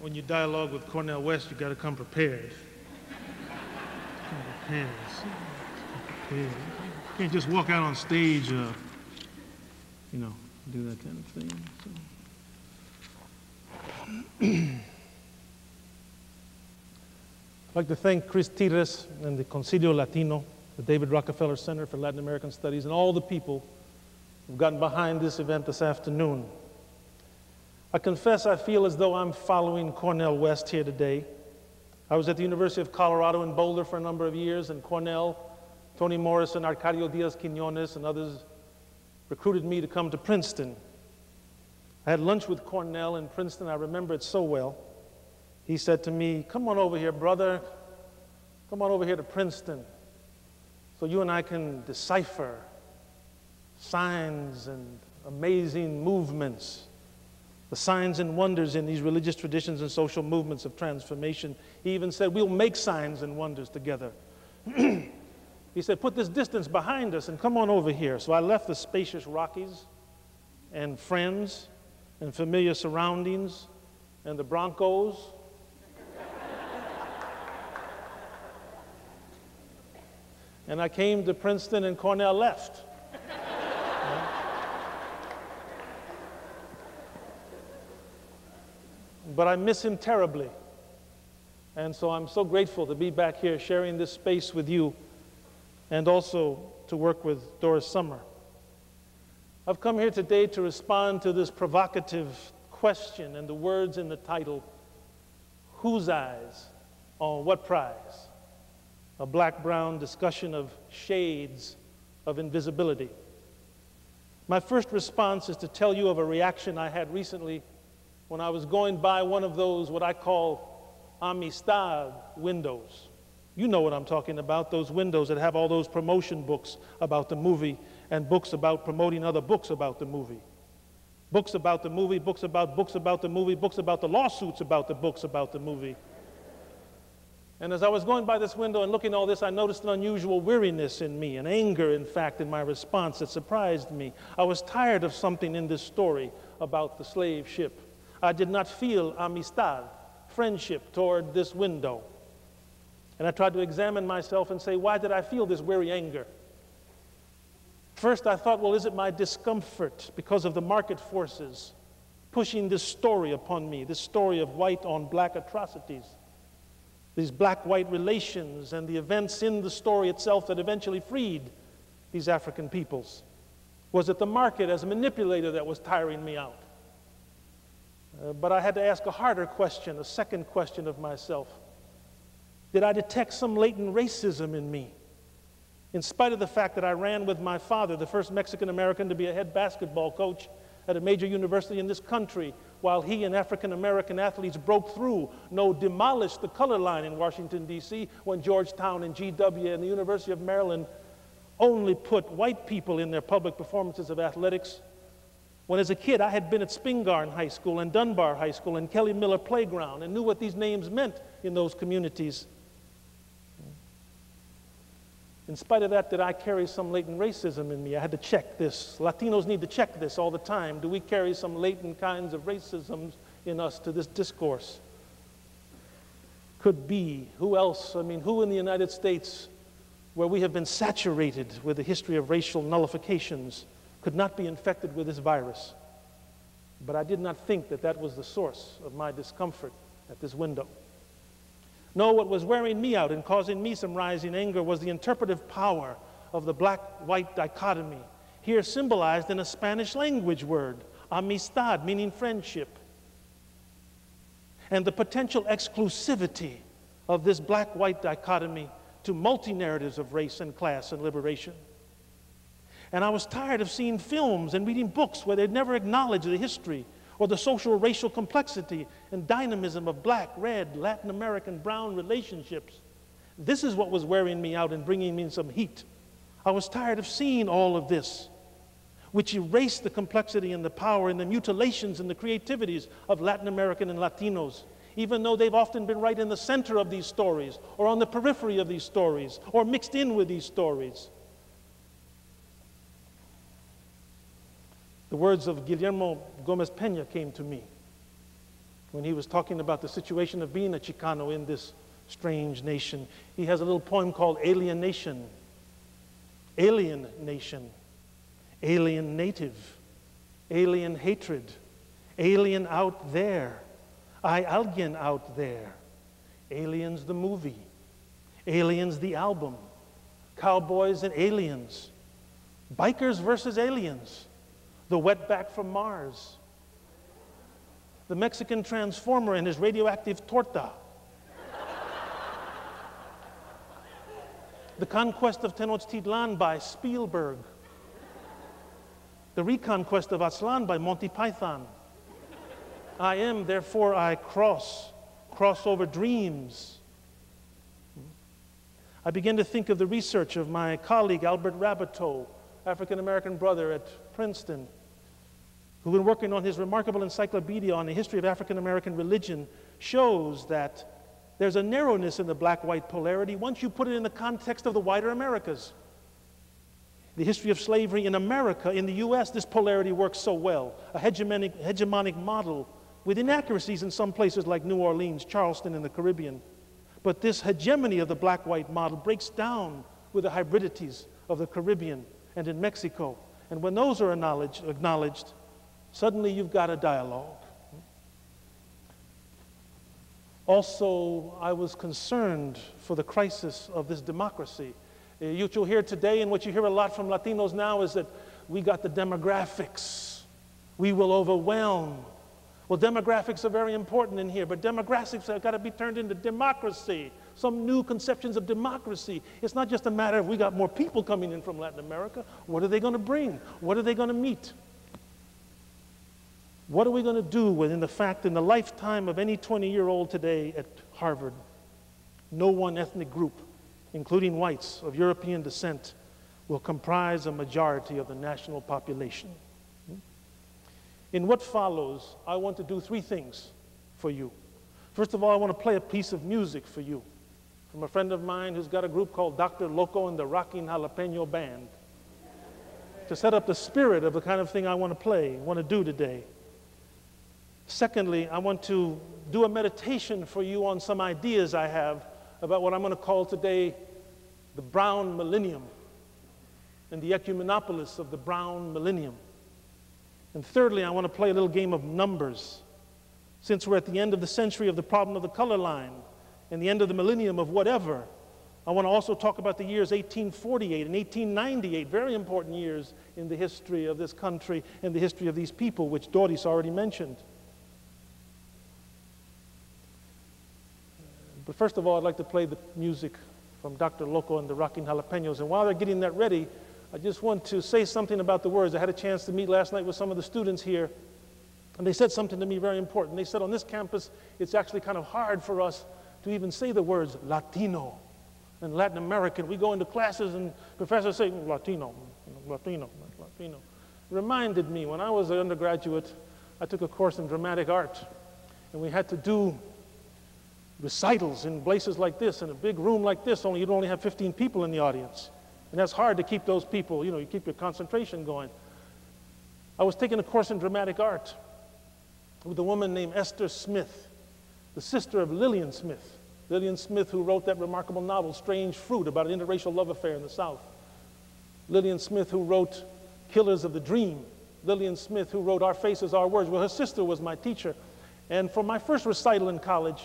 when you dialogue with Cornel West, you got to come prepared. Prepared. prepared. You can't just walk out on stage, uh, you know, do that kind of thing. So. I'd like to thank Chris Tires and the Concilio Latino, the David Rockefeller Center for Latin American Studies, and all the people who've gotten behind this event this afternoon. I confess I feel as though I'm following Cornel West here today. I was at the University of Colorado in Boulder for a number of years, and Cornel, Toni Morrison, Arcadio Diaz Quinones, and others recruited me to come to Princeton. I had lunch with Cornel in Princeton. I remember it so well. He said to me, Come on over here, brother. Come on over here to Princeton so you and I can decipher signs and amazing movements the signs and wonders in these religious traditions and social movements of transformation. He even said, We'll make signs and wonders together. he said, Put this distance behind us and come on over here. So I left the spacious Rockies and friends and familiar surroundings and the Broncos. and I came to Princeton, and Cornel left. but I miss him terribly. And so I'm so grateful to be back here sharing this space with you and also to work with Doris Sommer. I've come here today to respond to this provocative question and the words in the title Whose Eyes on What Prize? A black brown discussion of shades of invisibility. My first response is to tell you of a reaction I had recently when I was going by one of those, what I call Amistad windows. You know what I'm talking about, those windows that have all those promotion books about the movie and books about promoting other books about the movie. Books about the movie, books about books about the movie, books about the lawsuits about the books about the movie. And as I was going by this window and looking at all this, I noticed an unusual weariness in me, an anger, in fact, in my response that surprised me. I was tired of something in this story about the slave ship. I did not feel amistad, friendship toward this window. And I tried to examine myself and say, why did I feel this weary anger? First, I thought, well, is it my discomfort because of the market forces pushing this story upon me, this story of white on black atrocities, these black white relations, and the events in the story itself that eventually freed these African peoples? Was it the market as a manipulator that was tiring me out? Uh, but I had to ask a harder question, a second question of myself. Did I detect some latent racism in me? In spite of the fact that I ran with my father, the first Mexican American to be a head basketball coach at a major university in this country, while he and African American athletes broke through, no, demolished the color line in Washington, D.C., when Georgetown and GW and the University of Maryland only put white people in their public performances of athletics when as a kid I had been at Spingarn High School and Dunbar High School and Kelly Miller Playground and knew what these names meant in those communities. In spite of that, did I carry some latent racism in me? I had to check this. Latinos need to check this all the time. Do we carry some latent kinds of racism in us to this discourse? Could be. Who else? I mean, who in the United States, where we have been saturated with the history of racial nullifications, could not be infected with this virus. But I did not think that that was the source of my discomfort at this window. No, what was wearing me out and causing me some rising anger was the interpretive power of the black white dichotomy, here symbolized in a Spanish language word, amistad, meaning friendship, and the potential exclusivity of this black white dichotomy to multi narratives of race and class and liberation. And I was tired of seeing films and reading books where they'd never acknowledge the history or the social racial complexity and dynamism of black, red, Latin American, brown relationships. This is what was wearing me out and bringing me some heat. I was tired of seeing all of this, which erased the complexity and the power and the mutilations and the creativities of Latin American and Latinos, even though they've often been right in the center of these stories or on the periphery of these stories or mixed in with these stories. The words of Guillermo Gomez Pena came to me. when he was talking about the situation of being a Chicano in this strange nation. He has a little poem called Alien Nation. Alien nation, alien native, alien hatred, alien out there, I alien out there, aliens the movie, aliens the album, cowboys and aliens, bikers versus aliens, the wetback from Mars, the Mexican transformer and his radioactive torta. the conquest of Tenochtitlan by Spielberg. The reconquest of Aztlan by Monty Python. I am, therefore I cross, cross over dreams. I begin to think of the research of my colleague Albert Raboteau, African American brother at Princeton, who's been working on his remarkable encyclopedia on the history of African American religion, shows that there's a narrowness in the black white polarity once you put it in the context of the wider Americas. The history of slavery in America, in the US, this polarity works so well. A hegemonic, hegemonic model with inaccuracies in some places like New Orleans, Charleston, and the Caribbean. But this hegemony of the black white model breaks down with the hybridities of the Caribbean and in Mexico. And when those are acknowledged, acknowledged suddenly you've got a dialogue. Also, I was concerned for the crisis of this democracy. Uh, what you'll hear today, and what you hear a lot from Latinos now, is that we got the demographics. We will overwhelm. Well, demographics are very important in here, but demographics have got to be turned into democracy, some new conceptions of democracy. It's not just a matter of we got more people coming in from Latin America. What are they going to bring? What are they going to meet? What are we going to do within the fact in the lifetime of any 20 year old today at Harvard, no one ethnic group, including whites of European descent, will comprise a majority of the national population? Hmm? In what follows, I want to do three things for you. First of all, I want to play a piece of music for you from a friend of mine who's got a group called Dr. Loco and the Rocking Jalapeno Band to set up the spirit of the kind of thing I want to play, want to do today. Secondly, I want to do a meditation for you on some ideas I have about what I'm going to call today the brown millennium and the ecumenopolis of the brown millennium. And thirdly, I want to play a little game of numbers. Since we're at the end of the century of the problem of the color line and the end of the millennium of whatever, I want to also talk about the years 1848 and 1898, very important years in the history of this country and the history of these people, which Doris already mentioned. But first of all, I'd like to play the music from Dr. Loco and the Rocking Jalapenos. And while they're getting that ready, I just want to say something about the words. I had a chance to meet last night with some of the students here, and they said something to me very important. They said on this campus, it's actually kind of hard for us to even say the words Latino and Latin American. We go into classes and professors say Latino, Latino, Latino. Reminded me when I was an undergraduate, I took a course in dramatic art, and we had to do recitals in places like this, in a big room like this, only you'd only have 15 people in the audience. And that's hard to keep those people, you know, you keep your concentration going. I was taking a course in dramatic art with a woman named Esther Smith, the sister of Lillian Smith. Lillian Smith, who wrote that remarkable novel, Strange Fruit, about an interracial love affair in the South. Lillian Smith, who wrote Killers of the Dream. Lillian Smith, who wrote Our Faces, Our Words. Well, her sister was my teacher. And for my first recital in college,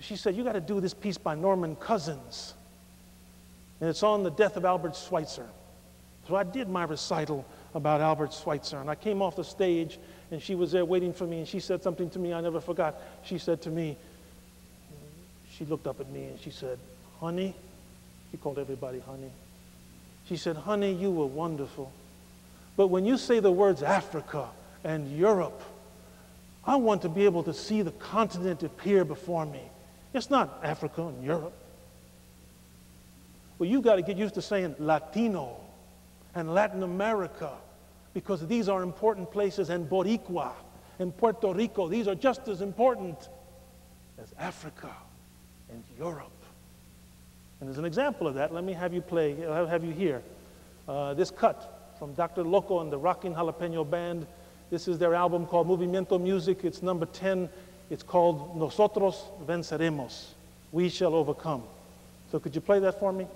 she said, You got to do this piece by Norman Cousins. And it's on the death of Albert Schweitzer. So I did my recital about Albert Schweitzer. And I came off the stage, and she was there waiting for me, and she said something to me I never forgot. She said to me, She looked up at me and she said, Honey, she called everybody honey. She said, Honey, you were wonderful. But when you say the words Africa and Europe, I want to be able to see the continent appear before me. It's not Africa and Europe. Well, you've got to get used to saying Latino and Latin America because these are important places, and Boricua and Puerto Rico, these are just as important as Africa and Europe. And as an example of that, let me have you play, I'll have you hear uh, this cut from Dr. Loco and the Rocking Jalapeno Band This is their album called Movimiento Music. It's number 10. It's called Nosotros Venceremos. We shall overcome. So could you play that for me?